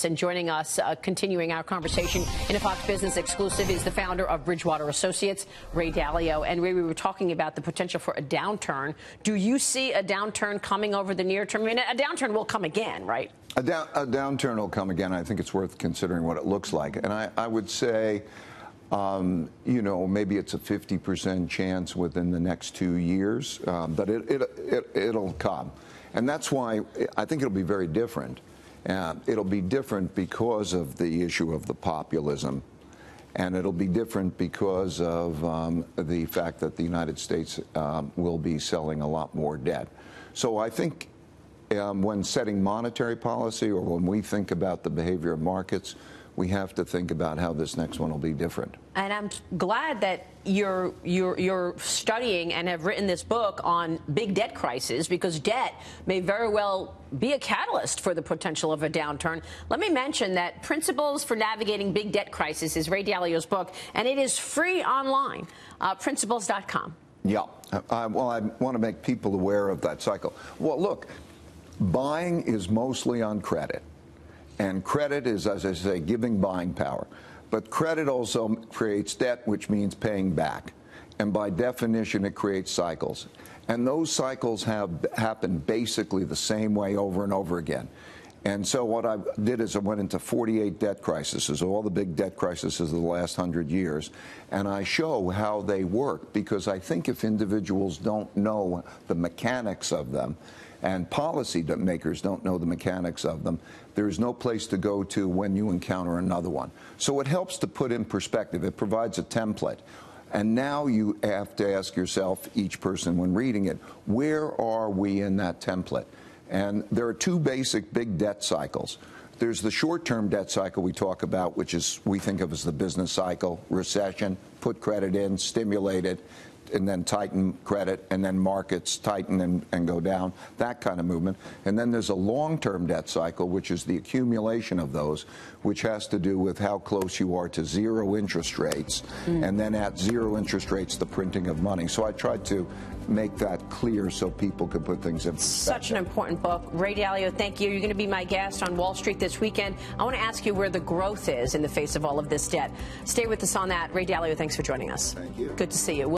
tariffs. And joining us, uh, continuing our conversation in a Fox Business exclusive, is the founder of Bridgewater Associates, Ray Dalio. And Ray, we were talking about the potential for a downturn. Do you see a downturn coming over the near term? I mean, a downturn will come again, right? A, down, a downturn will come again. I think it's worth considering what it looks like. And I, I would say, um, you know, maybe it's a 50% chance within the next two years, um, but it, it, it, will come. And that's why I think it'll be very different. Uh, it'll be different because of the issue of the populism. And it'll be different because of um, the fact that the United States um, will be selling a lot more debt. So I think um, when setting monetary policy or when we think about the behavior of markets, we have to think about how this next one will be different. And I'm glad that you're you're you're studying and have written this book on big debt crisis because debt may very well be a catalyst for the potential of a downturn. Let me mention that Principles for Navigating Big Debt Crisis is Ray Dalio's book, and it is free online. Uh, principles.com. Yeah. Uh, well, I want to make people aware of that cycle. Well, look, buying is mostly on credit. And credit is, as I say, giving buying power. But credit also creates debt, which means paying back. And by definition, it creates cycles. And those cycles have happened basically the same way over and over again. And so what I did is I went into 48 debt crises, all the big debt crises of the last 100 years, and I show how they work because I think if individuals don't know the mechanics of them, and policy makers don't know the mechanics of them, there is no place to go to when you encounter another one. So it helps to put in perspective. It provides a template. And now you have to ask yourself, each person when reading it, where are we in that template? And there are two basic big debt cycles. There's the short term debt cycle we talk about, which is we think of as the business cycle, recession, put credit in, stimulate it, and then tighten credit, and then markets tighten and, and go down, that kind of movement. And then there's a long term debt cycle, which is the accumulation of those, which has to do with how close you are to zero interest rates, mm. and then at zero interest rates, the printing of money. So I tried to make that clear so people could put things in perspective. Such an important book. Ray Dalio, thank you. You're going to be my guest on Wall Street this weekend. I want to ask you where the growth is in the face of all of this debt. Stay with us on that. Ray Dalio, thanks for joining us. Thank you. Good to see you.